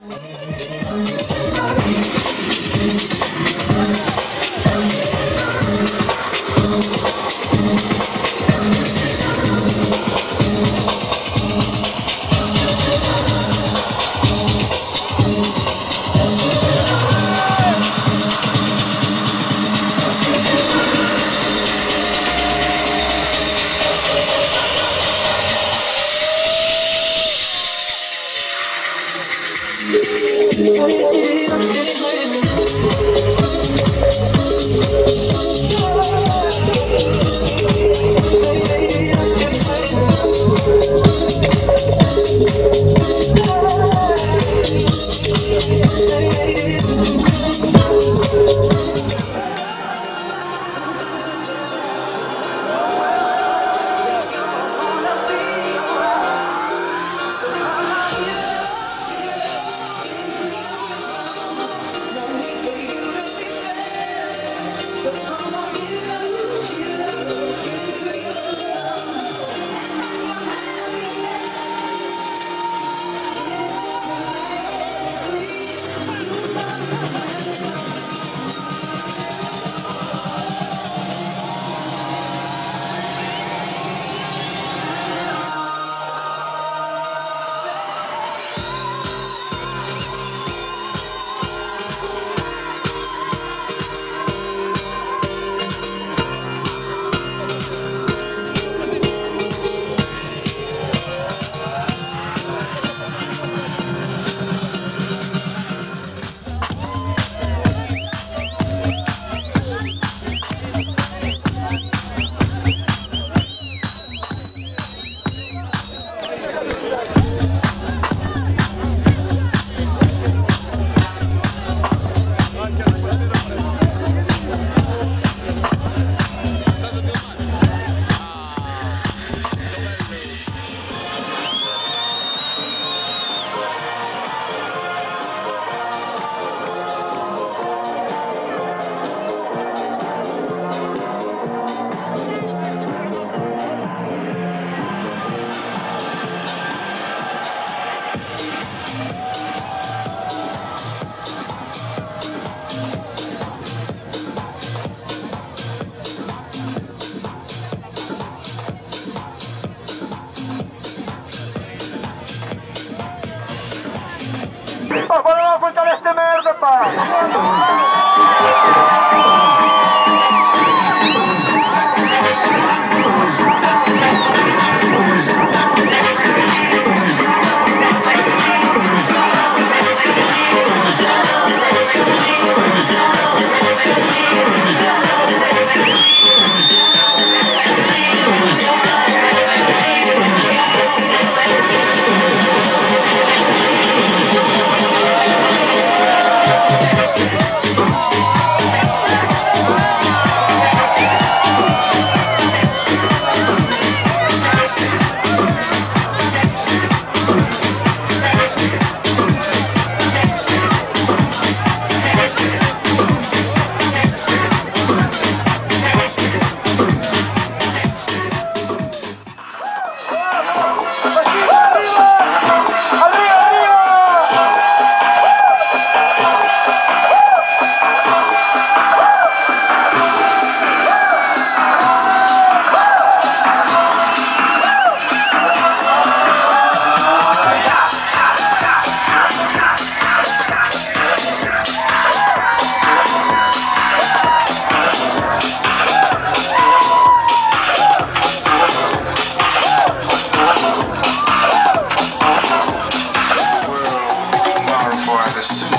Pá, bora いいよいいよ。Lá Office.